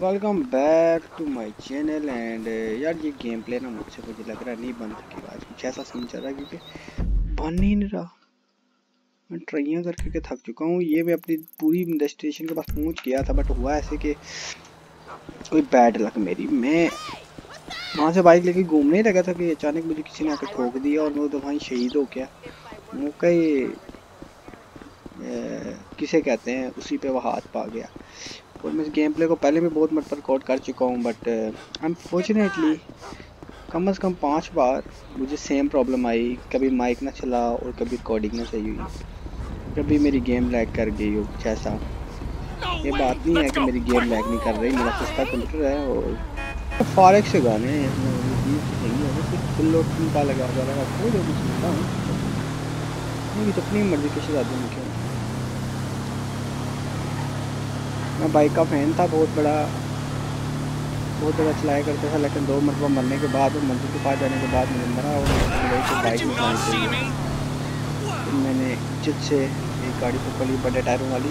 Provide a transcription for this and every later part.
Welcome back to my channel and यार ये game play ना मुझसे मुझे लग रहा है नहीं बन सकेगा आज कुछ ऐसा चल रहा क्योंकि बन ही नहीं रहा। मैं ट्राइयाँ कर करके थक चुका हूँ। ये मैं अपनी पूरी डेस्टिनेशन के पास पहुँच गया था बट हुआ ऐसे कि कोई बैड लक मेरी। मैं वहाँ से बाइक लेके घूमने लगा था कि अचानक मुझे किसी ने आकर ठोक दिया और मैं तो वहीं शहीद हो गया। मौका ही किसे कहते हैं, उसी पे वो हाथ पा गया। और मैं इस गेम प्ले को पहले भी बहुत मरतब रिकॉर्ड कर चुका हूँ बट अनफॉर्चुनेटली कम अज़ कम पाँच बार मुझे सेम प्रॉब्लम आई। कभी माइक ना चला और कभी रिकॉर्डिंग ना सही हुई। कभी मेरी गेम लैग कर गई हो कुछ ऐसा ये बात नहीं है कि मेरी गेम लैग नहीं कर रही मेरा सस्ता कंप्यूटर है और फारक से गाने का लगा हुआ लगा कोई तो सुनता हूँ। मेरी तो अपनी मर्ज़ी के शादी में क्यों मैं बाइक का फ़ैन था बहुत बड़ा बहुत ज़्यादा चलाया करता था लेकिन दो मरतबा मरने के बाद और मंजिल के पास जाने के बाद मुझे मरा और तो बाइक में तो मैंने जिद से एक गाड़ी को पली बड़े टायरों वाली।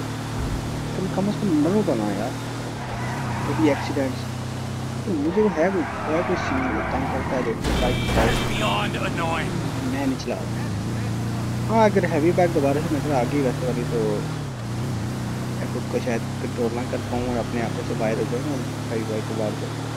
तो कम अज़ कम मरो तो ना यार कभी एक्सीडेंट्स तो मुझे वो है कोई है कोई सीन तंग करता है मैं नहीं चला हाँ अगर हैवी बैग दोबारा से नज़र आ गई वैसे वाली तो मैं को शायद कंट्रोल ना कर पाऊँ और अपने आप से बाहर हो जाऊँ भाई भाई को बाहर कर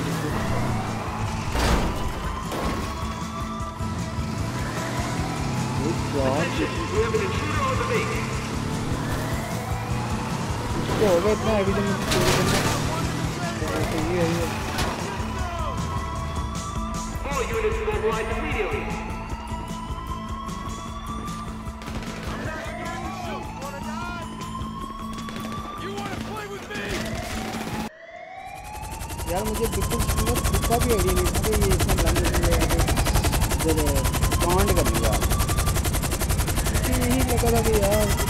इसको हो गया इतना हैवी तो मुझे चोरी करना तो ये है All units mobilized immediately. यार मुझे बिल्कुल मतलब उसका भी आइडिया नहीं था कि ये इतना लंबे में जब कमांड कर लिया मुझे यही लगा था यार।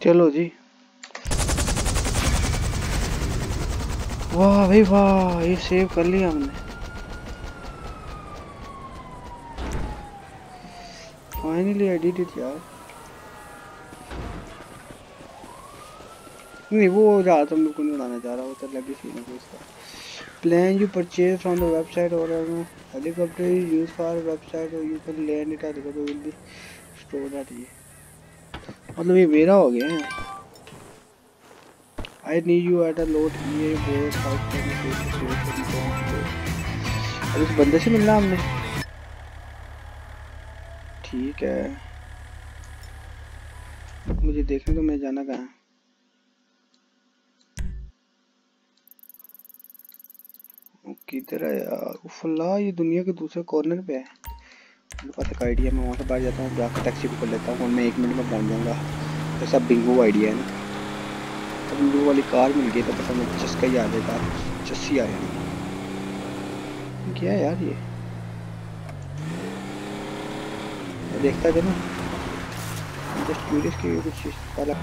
चलो जी। वाह भाई वाह, ये सेव कर लिया हमने। फाइनली आई डिड इट यार। नहीं, वो रहा तो मेरे को नहीं उड़ाना चाह रहा, वो तो लगी सी ना उसका plan you purchase from the website और हेलीकॉप्टर यूज़ फॉर वेबसाइट और you can land it helicopter will be stored at ये मतलब ये मेरा हो गया है। EA board out for the face अब इस बंदे से मिलना हमने। ठीक है। मुझे देखने तो मैं जाना कहाँ। किधर है यार? उफला ये दुनिया के दूसरे कॉर्नर पे है। मेरे पास एक आइडिया मैं वहाँ से बाहर जाता हूँ, जाकर टैक्सी बुक कर लेता हूँ और मैं एक मिनट में पहुँच जाऊँगा। तो सब बिंगो आइडिया है ना। तो बिंगो वाली कार मिल गई तो पता मैं चस्का ही आ जाएगा। चस्सी आ जाएगा क्या यार ये? देखता था ना जस्ट क्यूरियस कि कुछ पहला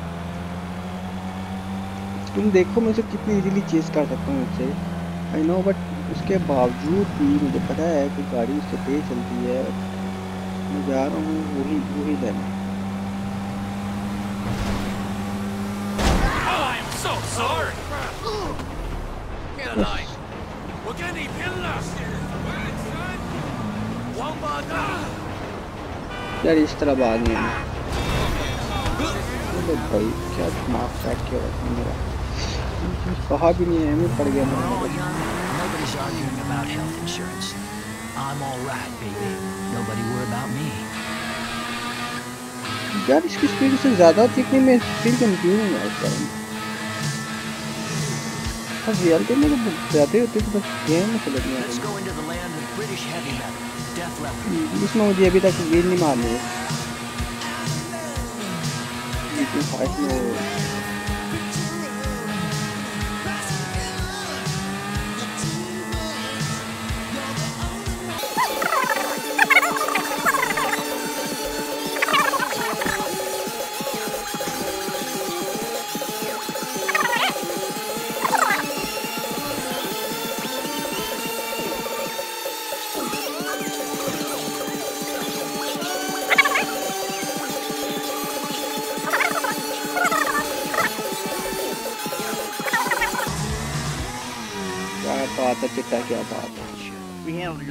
तुम देखो, मैं उसे कितनी इजीली चेस कर सकता हूँ उससे आई नो बट उसके बावजूद भी मुझे पता है कि गाड़ी उससे तेज चलती है मैं जा रहा हूँ वही वही लेने Oh, I'm so sorry. Caroline, we're gonna kill us. One more time. यार इस तरह नहीं है अरे भाई क्या दिमाग चैट किया है मेरा कहा भी नहीं है मैं पड़ गया We're all मेरा young. Nobody's arguing about health insurance. I'm all right, baby. nobody were about me. यार इसकी स्पीड से ज़्यादा थी कि मैं कंफ्यूज हूँ यार कारण अब रियलिटी में तो जाते होते तो बस गेम में समझ नहीं इसमें मुझे अभी तक वील नहीं मारने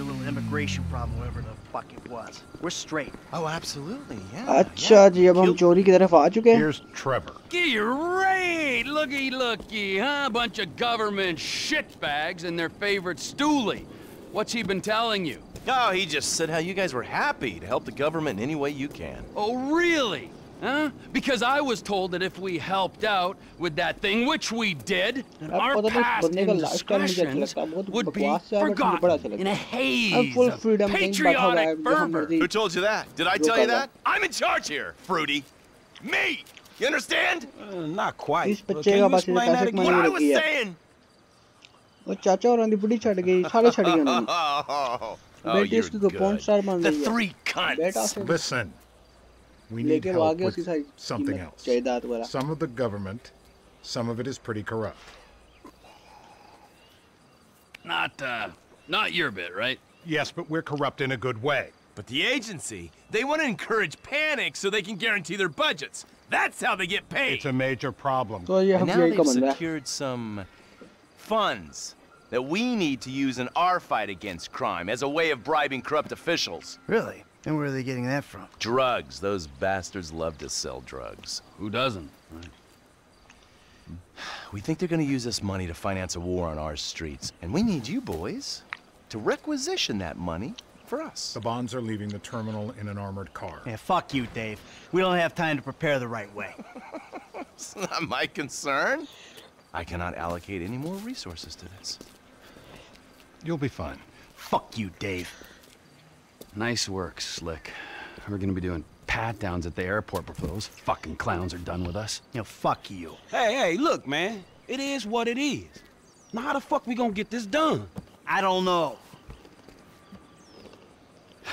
your little immigration problem, whatever the fuck it was. We're straight. Oh, absolutely. Yeah. अच्छा जी अब हम चोरी की तरफ आ चुके हैं Here's Trevor. Great! Looky, looky, huh? Bunch of government shitbags and their favorite stoolie. What's he been telling you? Oh, he just said how you guys were happy to help the government in any way you can. Oh, really? Huh? Because I was told that if we helped out with that thing, which we did, आपको our पता है, past बंदे का lifestyle मुझे अच्छा indiscretions लगता है, बहुत would be बकवास है, but मुझे बड़ा अच्छा forgotten लगता in a है। haze अब full of freedom कहीं बैठा हुआ है, patriotic जहाँ fervor. मर्जी Who told you that? Did I जो tell you कर that? I'm in charge here, Fruity. Me! You understand? Uh, not quite. इस बच्चे का बस इधर पैसे What कमाने I में was लगी है saying? वो चाचा और आंधी बुढ़ी छड़ गई सारे छड़ गए उन्होंने Oh, oh बेटी you're उसकी तो पॉन good. स्टार बन The रही है three बेटा cunts. से Listen, we need help with something else. Some of the government, some of it is pretty corrupt. Not, uh, not your bit, right? Yes, but we're corrupt in a good way. But the agency, they want to encourage panic so they can guarantee their budgets. That's how they get paid. It's a major problem. So and now they've secured some funds that we need to use in our fight against crime as a way of bribing corrupt officials. Really? And where are they getting that from? Drugs. Those bastards love to sell drugs. Who doesn't? Right. We think they're gonna use this money to finance a war on our streets. And we need you boys to requisition that money for us. The bonds are leaving the terminal in an armored car. Yeah, fuck you, Dave. We don't have time to prepare the right way. It's not my concern. I cannot allocate any more resources to this. You'll be fine. Fuck you, Dave. Nice work, Slick. We're gonna be doing pat downs at the airport before those fucking clowns are done with us. You know, fuck you. Hey, hey, look, man. It is what it is. Now, how the fuck we gonna get this done? I don't know.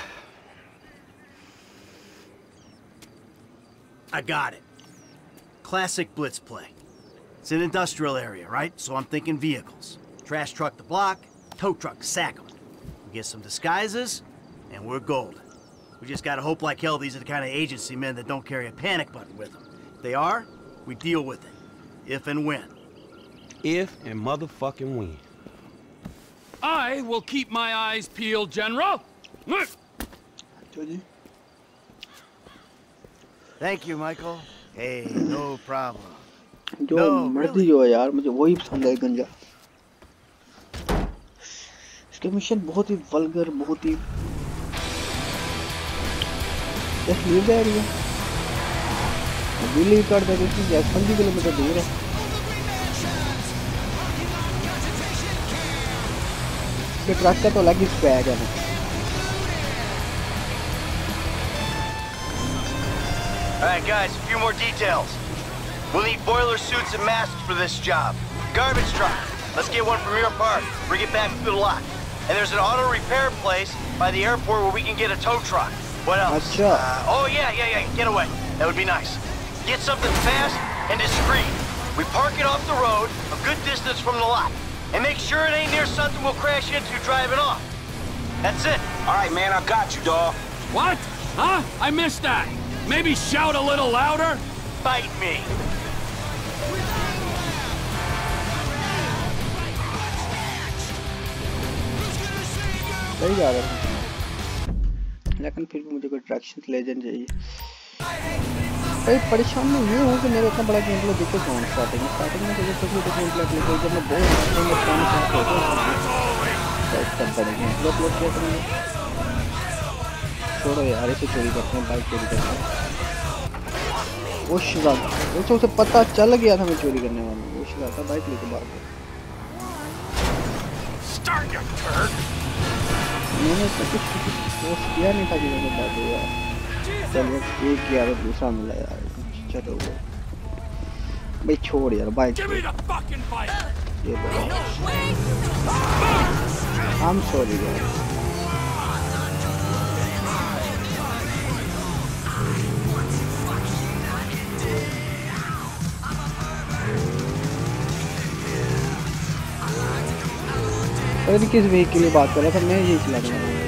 I got it. Classic blitz play. It's an industrial area, right? So I'm thinking vehicles. Trash truck to block, tow truck to sack 'em. We get some disguises, and we're golden. We just gotta hope like hell these are the kind of agency men that don't carry a panic button with them. If they are, we deal with it. If and when. If and motherfucking when. I will keep my eyes peeled, General. तो जी Thank you, Michael. Hey, no problem. जो No, मर्जी जो है यार मुझे वही पसंद है गंजा इसके मिशन बहुत ही वल्गर बहुत ही जस्ट लीव द एरिया अभी लीव कर दे क्योंकि पंद्रह किलोमीटर दूर है ये ट्रक का तो अलग ही स्वैग है ना All right, guys, a few more details. We'll need boiler suits and masks for this job. Garbage truck. Let's get one from your park. Bring it back to the lot. And there's an auto repair place by the airport where we can get a tow truck. What else? Watch out. Uh, oh, yeah, yeah, yeah. Get away. That would be nice. Get something fast and discreet. We park it off the road, a good distance from the lot. And make sure it ain't near something we'll crash into driving off. That's it. All right, man, I got you, dawg. What? Huh? I missed that. Maybe shout a little louder? Bite me. They got it. लेकिन फिर भी मुझे कोई traction legend चाहिए। भाई परेशान मैं ये हूँ कि मेरा इतना बड़ा गेम प्ले दिक्कत कौन स्टार्टिंग में स्टार्टिंग में मुझे कुछ भी गेम प्ले प्ले जब मैं बोल रहा हूँ फ़ोन से फ़ोटो तब बड़े गेम प्ले अपलोड किया करूँगा छोड़ो यार, इसे चोरी करते हैं बाइक चोरी करते हैं। वो शिराता वैसे उसे पता चल गया था मैं चोरी करने वाला। हूँ वो शिराता बाइक लेके भाग गया। मैंने तो कुछ कोर्स किया नहीं था कि मैंने बात यार चलो एक किया तो दूसरा मिला यार चलो भाई छोड़ यार बाइक! ये आई एम सॉरी यार पता नहीं किस वे के लिए बात कर रहा था मैं यही चला रहा हूँ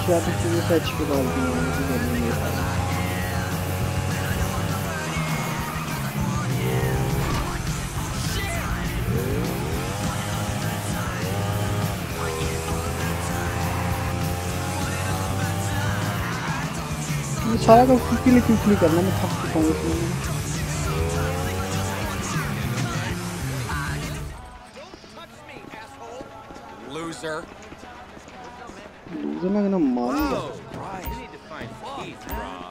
क्या तो चीज़ें सच के बाल भी सारा काम खुद के लिए क्यों नहीं करना मैं थक चुका हूँ इसमें Loser. Loser, I'm gonna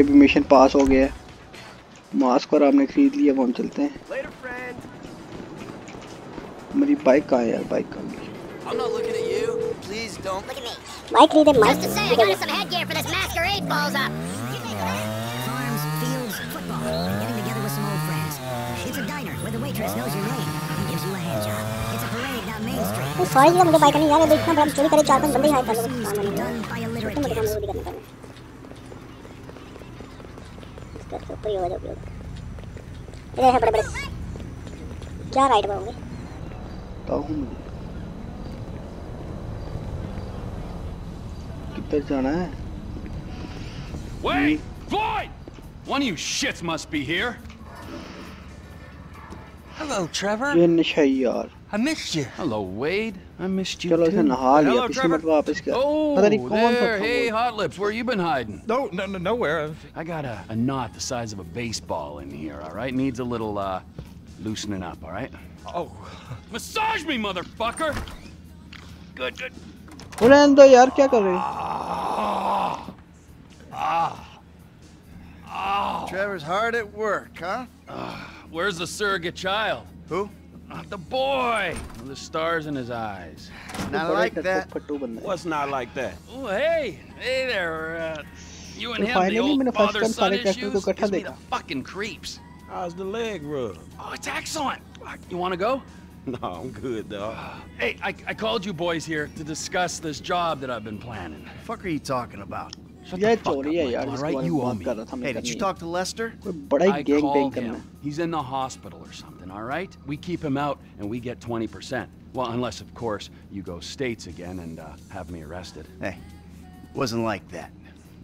ये भी मिशन पास हो गया है मास्क और आपने खरीद लिया अब हम चलते हैं मेरी बाइक कहाँ है यार बाइक कहाँ गई I'm not looking at you. Please don't. Look at me. Bike खरीदे Just to say, I got some headgear for this masquerade balls up. Farms, fields, football. Getting together with some old friends. It's a diner where the waitress knows your name and gives you a hand job. It's a parade down Main Street. तो जी मुझे bike नहीं यार इतना बड़ा चोरी करे चार पाँच बंदे हाय कर लो ऊपर ही हो जाओ उपयोग ये है बड़े बड़े क्या राइट पर होंगे बताओ मुझे किधर जाना है Wait! Floyd! One of you shits must be here. Hello, Trevor. ये नशा ही यार I missed you. Hello, Wade. I missed you चलो इसे too. नहा लिया Hello, पिछली Trevor. मत वापस कर Oh, पता नहीं कौन सा there. था Hey, वो। Hot Lips, where you been hiding? No, no, no, nowhere. I got a, a knot the size of a baseball in here, all right? Needs a little, uh, loosening up, all right? Oh, Massage me, motherfucker! Good, good. वो रहने दो यार क्या कर रहे हो Trevor's hard at work, huh? Where's the surrogate child? Who? Not the boy! With the stars in his eyes. Not like that. What's not like that? Oh, hey! Hey there, uh, you and him, the old father-son issues? Me the fucking creeps. How's the leg rub? Oh, it's excellent. You want to go? No, I'm good, though. hey, I, I called you boys here to discuss this job that I've been planning. The fuck are you talking about? Shut ये the fuck चोरी up, है यार Michael, all जिसके right? बारे You में owe बात me. कर रहा था मैं Hey, did करनी you है। talk to Lester? कोई बड़ा ही I गैंग बैंग called करना him. है He's in the hospital or something, all right? We keep him out and we get 20%. Well, unless, of course, you go states again and uh, have me arrested. Hey, wasn't like that.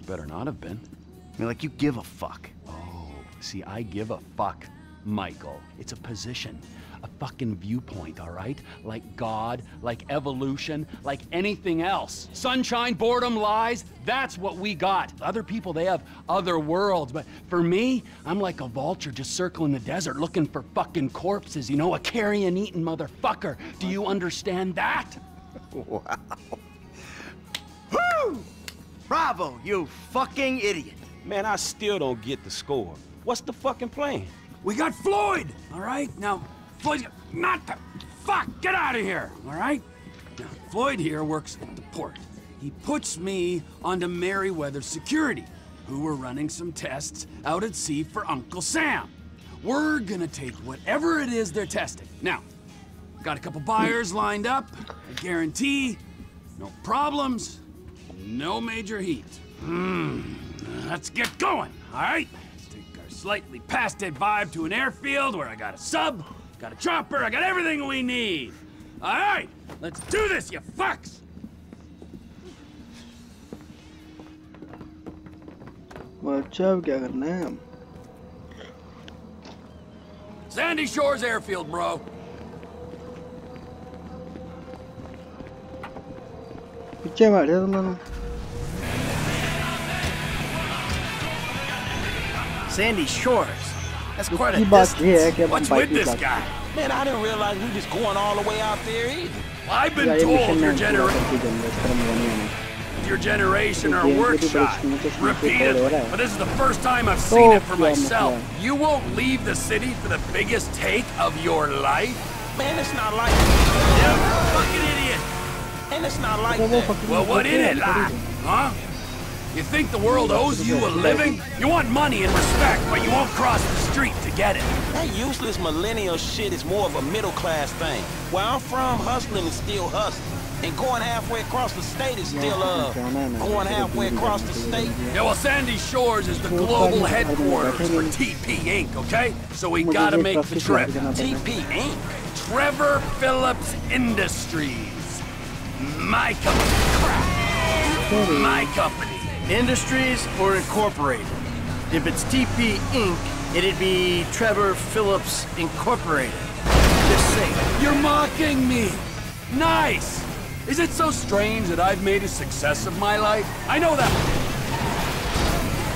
Better not have been. I mean, like you give a fuck. Oh, see, I give a fuck, Michael. It's a position. a fucking viewpoint, all right? Like God, like evolution, like anything else. Sunshine, boredom, lies, that's what we got. Other people, they have other worlds. But for me, I'm like a vulture just circling the desert looking for fucking corpses, you know, a carrion eating motherfucker. Do you understand that? Wow. Woo! Bravo, you fucking idiot. Man, I still don't get the score. What's the fucking plan? We got Floyd, all right? Now, Floyd, not the, fuck, get out of here, all right? Now, Floyd here works at the port. He puts me onto Merryweather Security, who were running some tests out at sea for Uncle Sam. We're gonna take whatever it is they're testing. Now, got a couple buyers lined up. I guarantee no problems, no major heat. Hmm, let's get going, all right? Let's take our slightly past dead vibe to an airfield where I got a sub, got a chopper, I got everything we need. All right, let's do this, you fucks! अच्छा अब क्या करना है हम Sandy Shores Airfield, bro. पीछे बैठे तुम दोनों Sandy Shores. That's quite a distance. Yeah, What's with this guy? Man, I didn't realize we just going all the way out there either. I've been told your generation... Your generation are workshop repeatedly, but this is the first time I've seen it for myself. You won't leave the city for the biggest take of your life? Man, it's not like... Yeah, fucking idiot! And it's not like that. Well, what in it like? Huh? You think the world owes you a living? You want money and respect, but you won't cross the get it. That useless millennial shit is more of a middle class thing. Where I'm from, hustling is still hustling. And going halfway across the state is still, uh, going halfway across the state. Yeah, well, Sandy Shores is the global headquarters for TP Inc., okay? So we gotta make the trip. TP Inc.? Trevor Phillips Industries. My company. My company. Industries or Incorporated. If it's TP Inc., It'd be Trevor Phillips Incorporated. Just say, you're mocking me! Nice! Is it so strange that I've made a success of my life? I know that...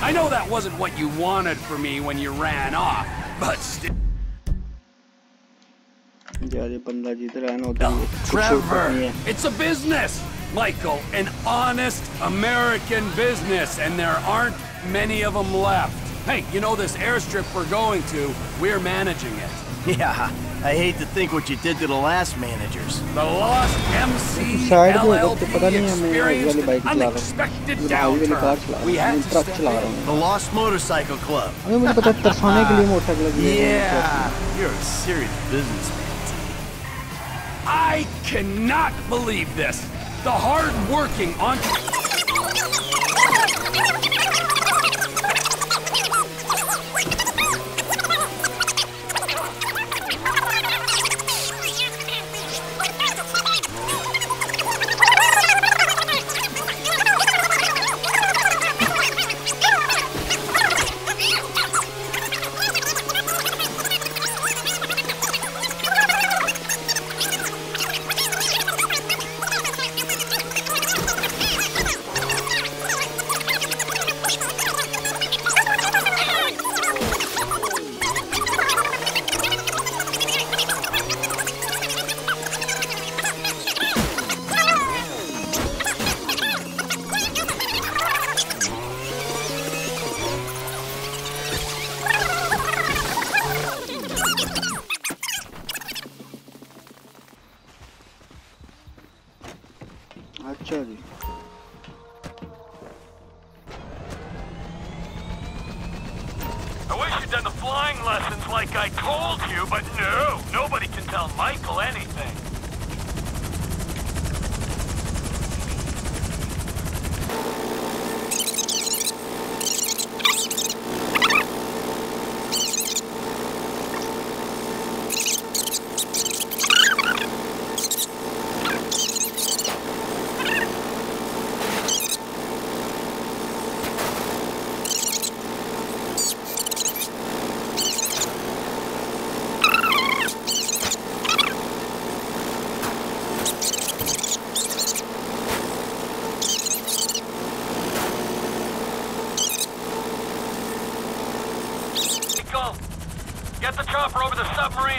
I know that wasn't what you wanted for me when you ran off, but still... Trevor, it's a business, Michael, an honest American business, and there aren't many of them left. Hey, you know this airstrip we're going to, we're managing it. Yeah, I hate to think what you did to the last managers. The lost MC LLP experienced an unexpected downturn. We had to step in. The Lost Motorcycle Club. yeah, you're a serious businessman. I cannot believe this. The hard-working entrepreneur...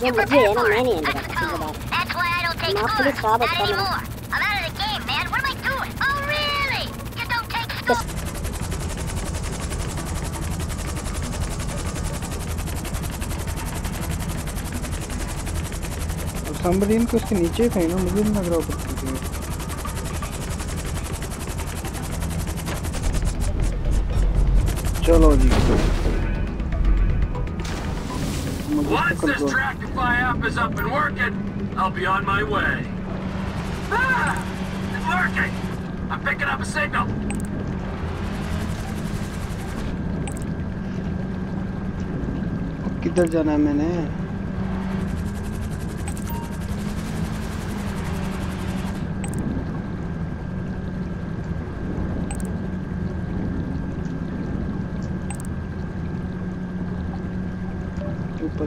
to prepare for it. That's the code. That's why I don't take scores. Not anymore. I'm out of the game, man. What am I doing? Oh, really? You don't take scores. Samreen को उसके नीचे था ना मुझे नहीं लग रहा ऊपर चलो जी Once this Trackify app is up and working, I'll be on my way. Ah! It's working! I'm picking up a signal. किधर जाना मैंने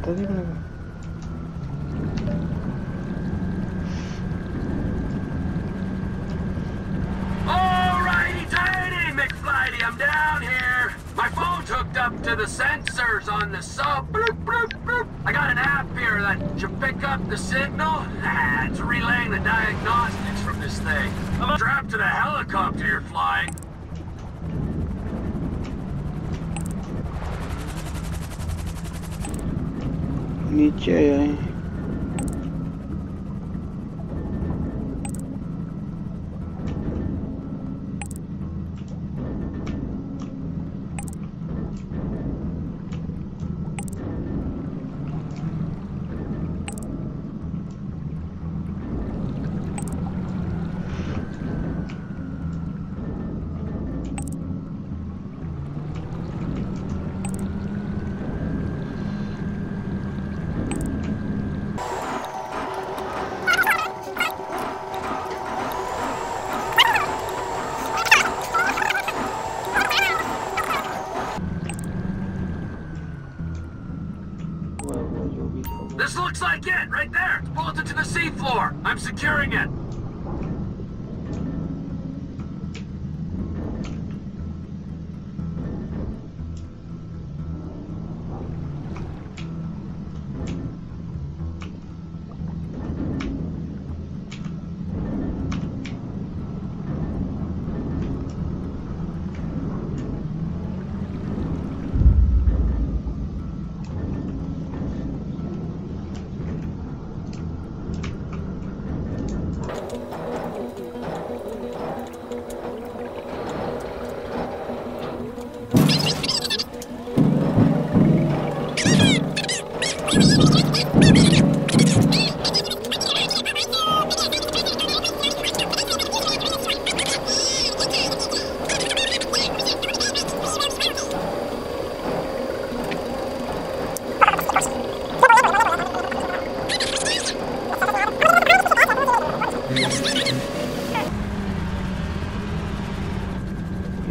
doesn't even have I'm down here. My phone's hooked up to the sensors on the sub. Bloop, bloop, bloop. I got an app here that should pick up the signal. Ah, it's relaying the diagnostics from this thing. I'm trapped to the helicopter you're flying. नीचे है।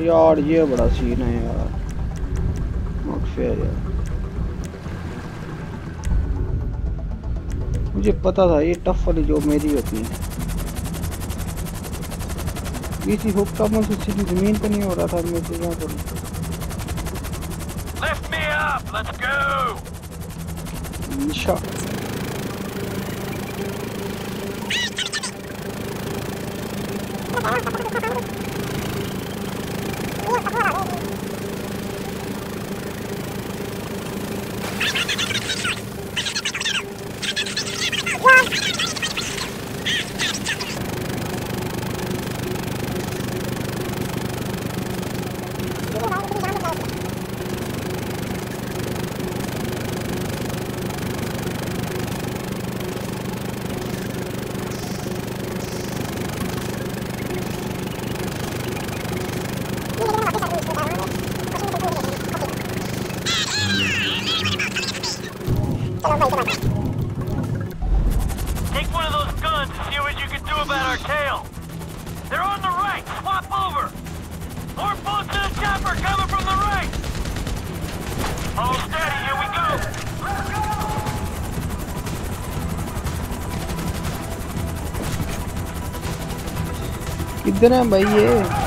यार ये बड़ा scene है यार not fair यार मुझे पता था ये टफ वाली जॉब मेरी होती है किसी हुक का मुझसे सीधी ज़मीन पे नहीं हो रहा था मैं तो क्या करूँ Lift me up. Let's go. Take one of those guns and see what you can do about our tail. They're on the right. Swap over. More bullets in the chopper coming from the right. Hold steady. Here we go. Let's go. किधर है भाई ये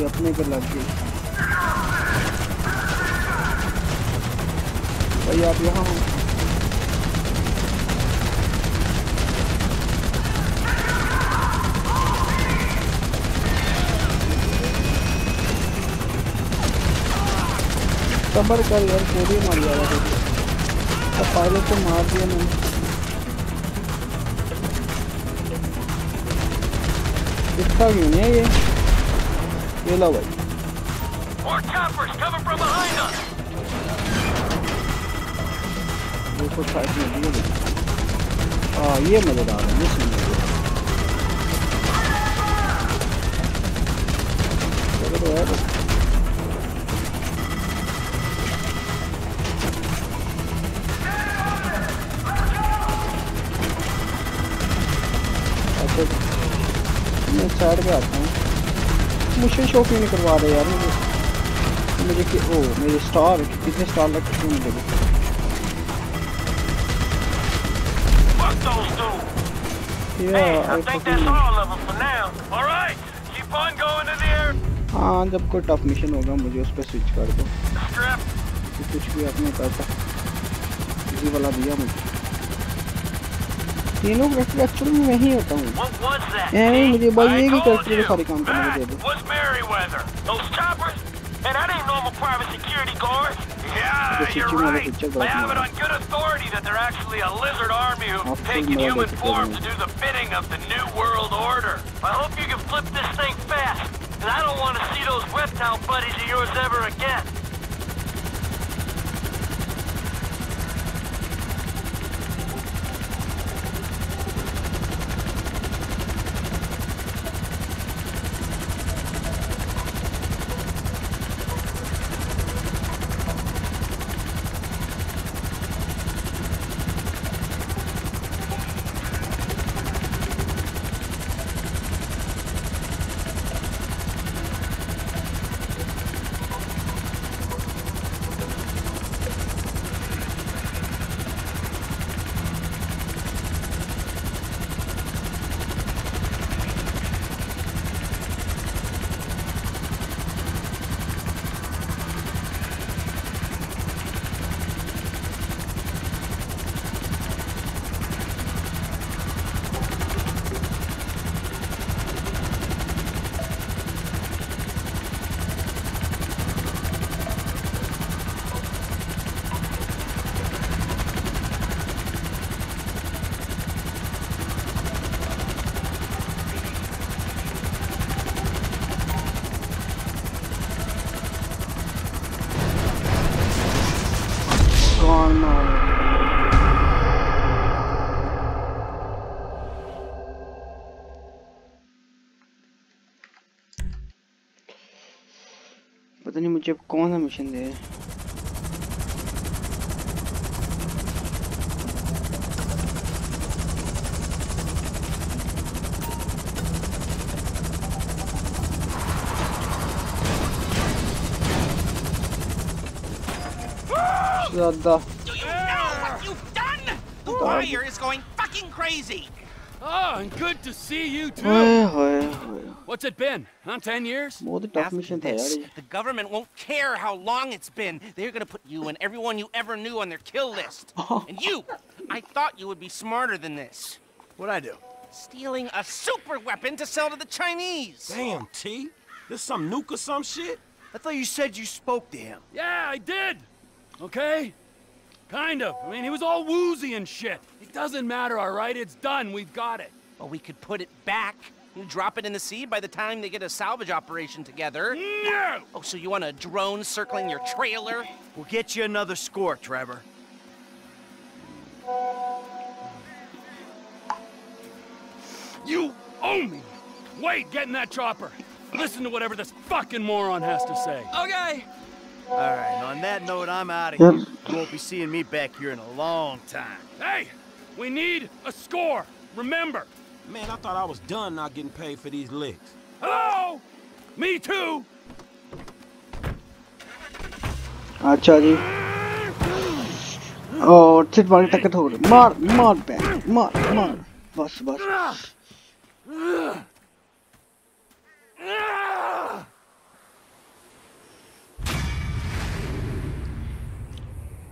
भाई, अपने पे लग गई भाई, आप यहाँ सबर कर यार कोई मार जा रहा है पायलट को मार दिया मैंने। दिखता क्यों नहीं है ये? Gel alay. Yok o tayfını yiyemedim. Aa yiyemedi daha ne şimdi? Doğru doğru. Atın. Yine çağırdı atmanı. मुझसे शो क्यों नहीं करवा रहे यार मुझे? मुझे कि ओ मेरे स्टार कितने स्टार लग क्यों नहीं लगे हाँ जब कोई टफ मिशन होगा मुझे उस पर स्विच कर दो। कुछ भी आपने करता वाला दिया मुझे। तीनों करेक्टर एक्चुअली में मैं ही होता हूँ What was that? ऐ मुझे भाई I एक ही told करेक्टर के you. सारे काम करने को दे दो What's Merryweather? Those choppers? And that ain't normal private security guards. Yeah, The you're picture वाला right. picture I बहुत have it बड़ा on good authority that they're actually a lizard army who've After taken more human than form to seven. do the bidding of the New World Order. I hope you can flip this thing fast, because I don't want to see those reptile buddies of yours ever again. potion there. What the? Do you know what you've done? The wire is going fucking crazy. Oh, and good to see you too. What's it been? Huh? Ten years? After this, the government won't care how long it's been. They're gonna put you and everyone you ever knew on their kill list. And you, I thought you would be smarter than this. What'd I do? Stealing a super weapon to sell to the Chinese. Damn, T. This some nuke or some shit? I thought you said you spoke to him. Yeah, I did. Okay? Kind of. I mean, he was all woozy and shit. It doesn't matter, all right? It's done. We've got it. Well, we could put it back and drop it in the sea by the time they get a salvage operation together. No! Oh, so you want a drone circling your trailer? We'll get you another score, Trevor. You owe me. Wait, get in that chopper. Listen to whatever this fucking moron has to say. Okay. All right, and on that note, I'm out of Yep. here. You won't be seeing me back here in a long time. Hey, we need a score. Remember. Man, I thought I was done not getting paid for these licks. Hello? Me too. अच्छा जी और सिर्फ वाली टक्कर हो गई मार मार पे मार मार बस बस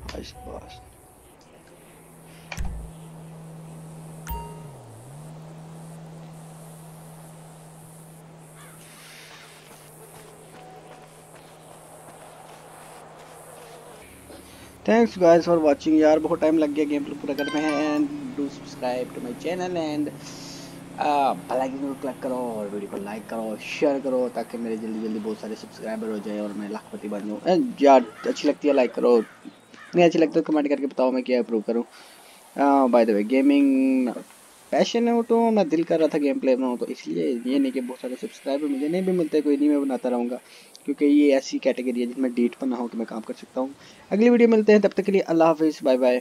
बस बस थैंक्स गाइस फॉर वाचिंग यार, बहुत टाइम लग गया गेम प्ले पूरा करने में and do subscribe to my channel and icon को क्लिक करो, और वीडियो को लाइक करो शेयर करो, ताकि मेरे जल्दी जल्दी बहुत सारे सब्सक्राइबर हो जाए, और मैं लाखपति बन जाऊँ। यार, अच्छी लगती है लाइक करो। नहीं अच्छी लगता है कमेंट करके बताओ मैं क्या अप्रूव करूँ। By the way gaming passion है वो तो मैं दिल कर रहा था गेम प्ले बनाऊँ तो इसलिए ये नहीं कि बहुत सारे सब्सक्राइबर मुझे नहीं भी मिलते, कोई नहीं, मैं बनाता रहूँगा। क्योंकि ये ऐसी कैटेगरी है जिसमें डेट पर ना हो कि मैं काम कर सकता हूँ। अगली वीडियो मिलते हैं, तब तक के लिए अल्लाह हाफिज़ बाय बाय